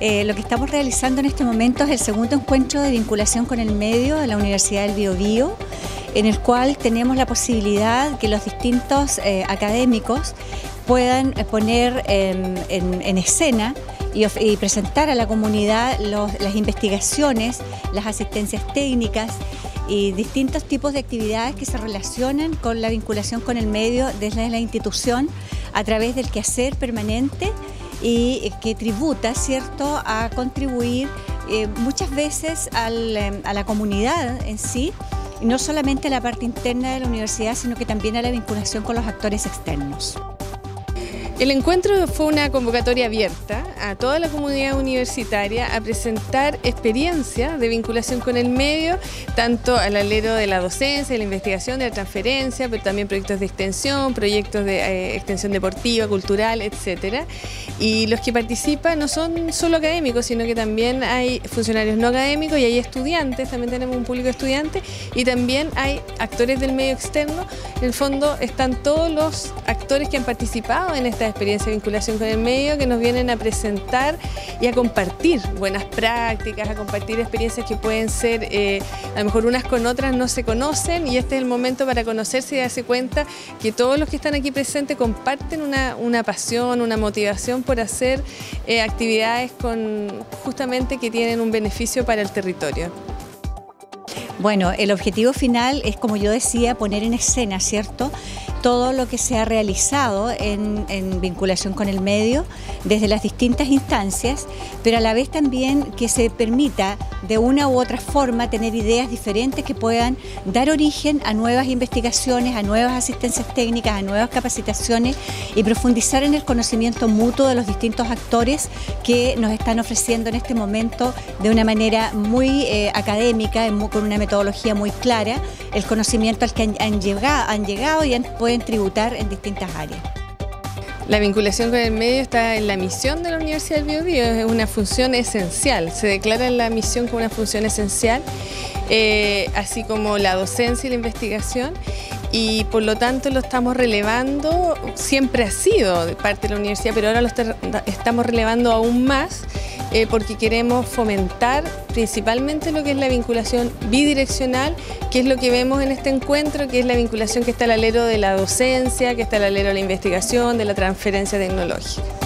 Eh, lo que estamos realizando en este momento es el segundo encuentro de vinculación con el medio de la Universidad del Biobío, en el cual tenemos la posibilidad que los distintos eh, académicos puedan poner en, escena y, presentar a la comunidad las investigaciones, las asistencias técnicas y distintos tipos de actividades que se relacionan con la vinculación con el medio desde la institución a través del quehacer permanente y que tributa, ¿cierto?, a contribuir eh, muchas veces em, a la comunidad en sí, no solamente a la parte interna de la universidad, sino que también a la vinculación con los actores externos. El encuentro fue una convocatoria abierta a toda la comunidad universitaria a presentar experiencias de vinculación con el medio, tanto al alero de la docencia, de la investigación, de la transferencia, pero también proyectos de extensión, proyectos de eh, extensión deportiva, cultural, etc. Y los que participan no son solo académicos, sino que también hay funcionarios no académicos y hay estudiantes, también tenemos un público estudiante y también hay actores del medio externo. En el fondo están todos los actores que han participado en esta experiencia de vinculación con el medio que nos vienen a presentar y a compartir buenas prácticas, a compartir experiencias que pueden ser, eh, a lo mejor unas con otras no se conocen y este es el momento para conocerse y darse cuenta que todos los que están aquí presentes comparten una, pasión, una motivación por hacer eh, actividades con, justamente que tienen un beneficio para el territorio. Bueno, el objetivo final es, como yo decía, poner en escena, ¿cierto? Todo lo que se ha realizado en, vinculación con el medio desde las distintas instancias, pero a la vez también que se permita de una u otra forma tener ideas diferentes que puedan dar origen a nuevas investigaciones, a nuevas asistencias técnicas, a nuevas capacitaciones y profundizar en el conocimiento mutuo de los distintos actores que nos están ofreciendo en este momento de una manera muy eh, académica, con una metodología muy clara, el conocimiento al que han, llegado, han llegado y han, tributar en distintas áreas. La vinculación con el medio está en la misión de la Universidad del Biobío, es una función esencial, se declara en la misión como una función esencial, eh, así como la docencia y la investigación, y por lo tanto lo estamos relevando, siempre ha sido parte de la universidad, pero ahora lo estamos relevando aún más eh, porque queremos fomentar principalmente lo que es la vinculación bidireccional, que es lo que vemos en este encuentro, que es la vinculación que está al alero de la docencia, que está al alero de la investigación, de la transferencia tecnológica.